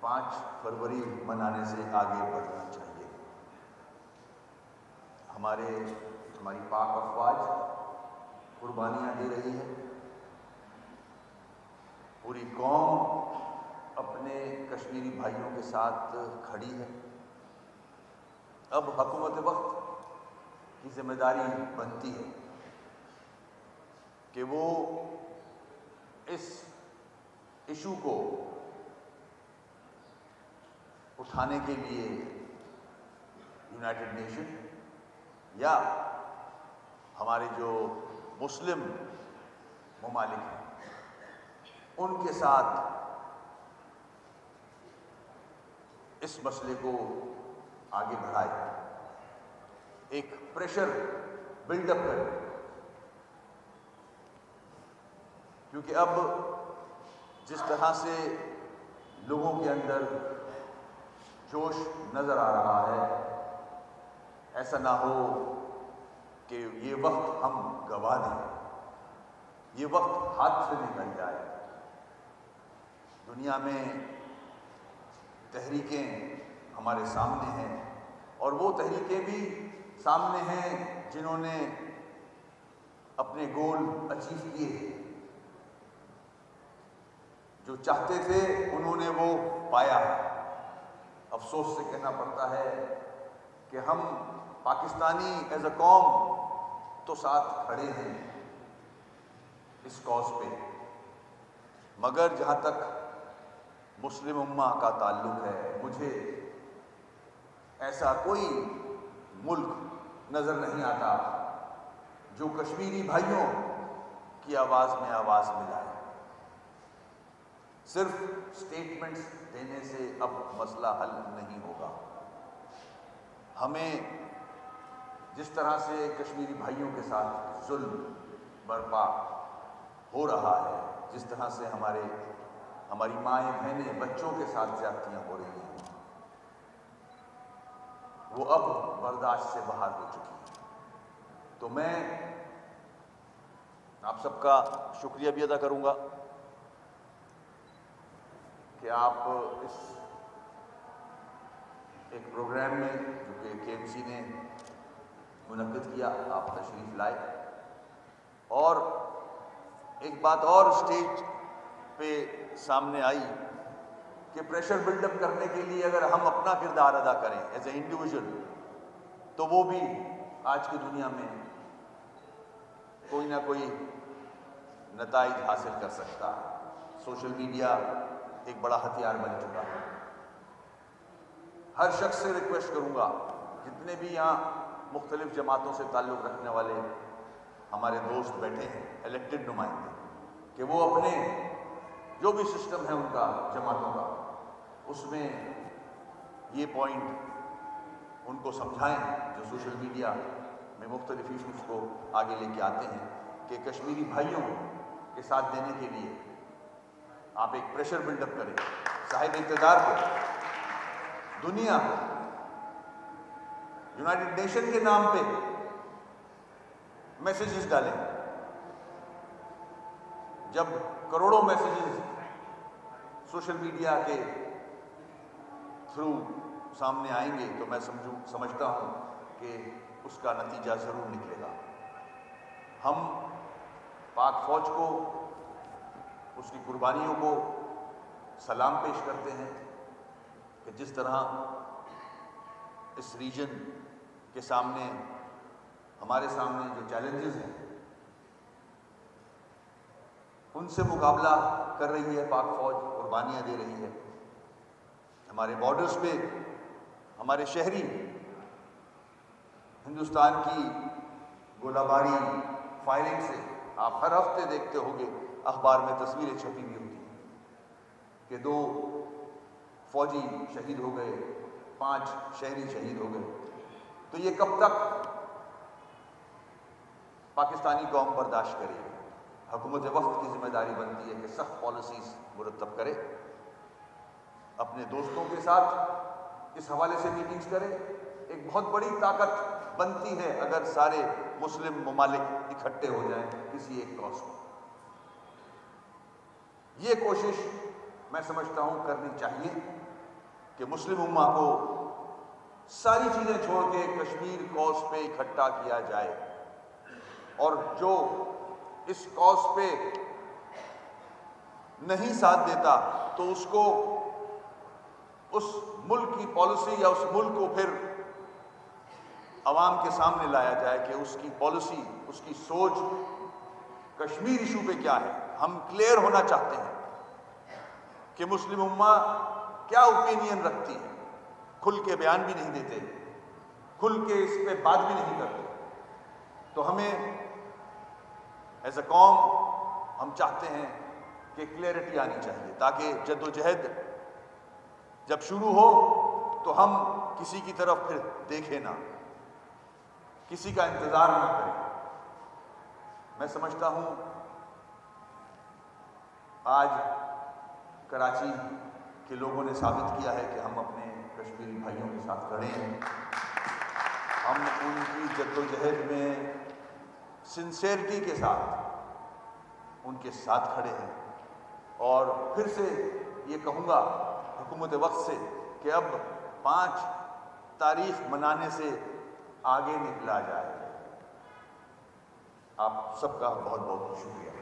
پانچ فروری منانے سے آگے بڑھنا چاہیے۔ ہمارے، ہماری پاک افواج قربانیاں دے رہی ہے پوری قوم اپنے کشمیری بھائیوں کے ساتھ کھڑی ہے۔ اب حکومت وقت کی ذمہ داری بنتی ہے کہ وہ اس ایشو کو اٹھانے کے لیے یونائٹڈ نیشن یا ہمارے جو مسلم ممالک ہیں، ان کے ساتھ اس مسئلے کو آگے بڑھائے، ایک پریشر بلڈ اپ کرے۔ کیونکہ اب جس طرح سے لوگوں کے اندر جوش نظر آ رہا ہے۔ ایسا نہ ہو کہ یہ وقت ہم گوا دیں۔ یہ وقت ہاتھ سے نکل جائے۔ دنیا میں تحریکیں ہمارے سامنے ہیں اور وہ تحریکیں بھی سامنے ہیں جنہوں نے اپنے گول اچیو کیے جو چاہتے تھے انہوں نے وہ پایا۔ افسوس سے کہنا پڑتا ہے کہ ہم پاکستانی ایز اے قوم تو ساتھ کھڑے ہیں اس کاز پہ۔ مگر جہاں تک مسلم امہ کا تعلق ہے، مجھے ایسا کوئی ملک نظر نہیں آتا جو کشمیری بھائیوں کی آواز میں آواز ملائے۔ صرف سٹیٹمنٹس دینے سے اب مسئلہ حل نہیں ہوگا۔ ہمیں جس طرح سے کشمیری بھائیوں کے ساتھ ظلم، برپا ہو رہا ہے، جس طرح سے ہمارے، ہماری مائیں، بہنیں، بچوں کے ساتھ زیادتیاں ہو رہی ہیں، وہ اب برداشت سے باہر ہو چکی ہیں۔ تو میں آپ سب کا شکریہ بھی ادا کروں گا۔ کہ آپ اس ایک پروگرام میں جو کہ کے ایم سی نے منعقد کیا، آپ تشریف لائے۔ اور ایک بات اور اسٹیج پہ سامنے آئی کہ پریشر بلڈ اپ کرنے کے لیے اگر ہم اپنا کردار ادا کریں ایز اے انڈیویژل تو وہ بھی آج کی دنیا میں کوئی نہ کوئی نتائج حاصل کر سکتا۔ ہے سوشل میڈیا ایک بڑا ہتھیار بن چکا ہے۔ ہر شخص سے ریکویسٹ کروں گا، جتنے بھی یہاں مختلف جماعتوں سے تعلق رکھنے والے ہمارے دوست بیٹھے ہیں الیکٹڈ نمائندے، کہ وہ اپنے جو بھی سسٹم ہے ان کا، جماعتوں کا، اس میں یہ پوائنٹ ان کو سمجھائیں جو سوشل میڈیا میں مختلف ایشوز کو آگے لے کے آتے ہیں کہ کشمیری بھائیوں کے ساتھ دینے کے لیے آپ ایک پریشر بلڈ اپ کریں۔ صاحب اقتدار کو دنیا کو یونائٹڈ نیشن کے نام پہ میسیجز ڈالیں۔ جب کروڑوں میسیجز سوشل میڈیا کے تھرو سامنے آئیں گے، تو میں سمجھوں، سمجھتا ہوں کہ اس کا نتیجہ ضرور نکلے گا۔ ہم پاک فوج کو اس کی قربانیوں کو سلام پیش کرتے ہیں کہ جس طرح اس ریجن کے سامنے، ہمارے سامنے جو چیلنجز ہیں، ان سے مقابلہ کر رہی ہے پاک فوج، قربانیاں دے رہی ہے۔ ہمارے بارڈرز پہ، ہمارے شہری، ہندوستان کی گولہ باری فائرنگ سے آپ ہر ہفتے دیکھتے ہوں گے، اخبار میں تصویریں چھپی ہوئی ہوتی ہیں کہ دو فوجی شہید ہو گئے، پانچ شہری شہید ہو گئے۔ تو یہ کب تک پاکستانی قوم برداشت کرے؟ گی حکومت وقت کی ذمہ داری بنتی ہے کہ سخت پالیسیز مرتب کرے، اپنے دوستوں کے ساتھ اس حوالے سے میٹنگز کرے۔ ایک بہت بڑی طاقت بنتی ہے اگر سارے مسلم ممالک اکٹھے ہو جائیں کسی ایک کاز کو۔ یہ کوشش میں سمجھتا ہوں کرنی چاہیے کہ مسلم امہ کو ساری چیزیں چھوڑ کے کشمیر کوس پہ اکٹھا کیا جائے اور جو اس کوس پہ نہیں ساتھ دیتا تو اس کو اس ملک کی پالیسی یا اس ملک کو پھر عوام کے سامنے لایا جائے کہ اس کی پالیسی، اس کی سوچ کشمیر ایشو پہ کیا ہے؟ ہم کلیئر ہونا چاہتے ہیں کہ مسلم امہ کیا اوپینین رکھتی ہے؟ کھل کے بیان بھی نہیں دیتے، کھل کے اس پہ بات بھی نہیں کرتے۔ تو ہمیں ایز اے قوم ہم چاہتے ہیں کہ کلیئرٹی آنی چاہیے تاکہ جد و جہد جب شروع ہو تو ہم کسی کی طرف پھر دیکھیں نہ۔ کسی کا انتظار نہ کریں میں سمجھتا ہوں آج کراچی کے لوگوں نے ثابت کیا ہے کہ ہم اپنے کشمیری بھائیوں کے ساتھ کھڑے ہیں۔ ہم ان کی جد و جہد میں سنسیئرٹی کے ساتھ ان کے ساتھ کھڑے ہیں۔ اور پھر سے یہ کہوں گا حکومت وقت سے کہ اب پانچ تاریخ منانے سے آگے نکلا جائے۔ آپ سب کا بہت بہت شکریہ۔